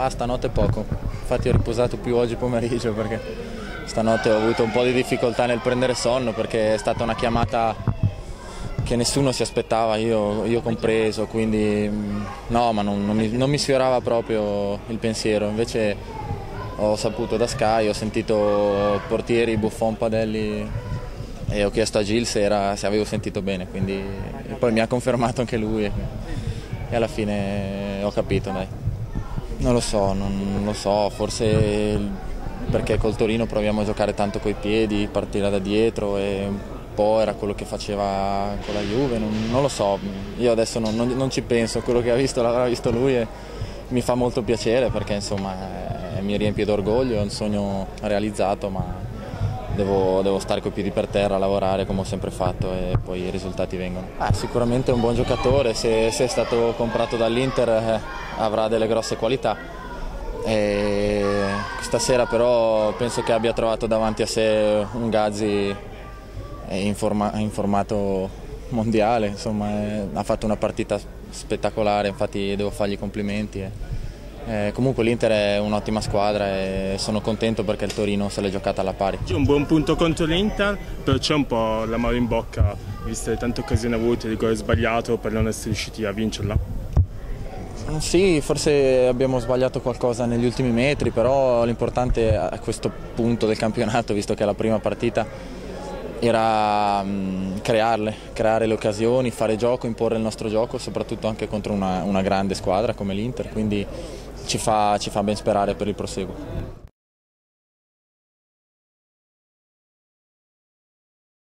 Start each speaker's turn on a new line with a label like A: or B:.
A: Ah, stanotte poco, infatti ho riposato più oggi pomeriggio perché stanotte ho avuto un po' di difficoltà nel prendere sonno perché è stata una chiamata che nessuno si aspettava, io, io compreso, quindi mm, no, ma non, non, mi, non, mi, sfiorava proprio il pensiero, invece ho saputo da Sky, ho sentito portieri, Buffon, Padelli e ho chiesto a Gilles se, era, se avevo sentito bene, quindi poi mi ha confermato anche lui e, e alla fine ho capito. Dai. Non lo so, non lo so, forse perché col Torino proviamo a giocare tanto coi piedi, partire da dietro e un po' era quello che faceva con la Juve, non, non lo so, io adesso non, non, non, ci penso, quello che ha visto l'avrà visto lui e mi fa molto piacere perché insomma eh, mi riempie d'orgoglio, è un sogno realizzato ma devo, devo stare coi piedi per terra, lavorare come ho sempre fatto e poi i risultati vengono. Ah, sicuramente è un buon giocatore, se, se è stato comprato dall'Inter eh, avrà delle grosse qualità. E stasera però penso che abbia trovato davanti a sé un Gazzi in, forma, in formato mondiale, insomma, ha fatto una partita spettacolare, infatti devo fargli complimenti. Eh, comunque l'Inter è un'ottima squadra e sono contento perché il Torino se l'è giocata alla pari.
B: Un buon punto contro l'Inter, però c'è un po' l'amaro in bocca, viste le tante occasioni avute, il rigore sbagliato per non essere riusciti a vincerla.
A: Sì, forse abbiamo sbagliato qualcosa negli ultimi metri, però l'importante a questo punto del campionato, visto che è la prima partita, era um, crearle, creare le occasioni, fare gioco, imporre il nostro gioco, soprattutto anche contro una, una grande squadra come l'Inter, quindi ci fa, ci fa ben sperare per il proseguo.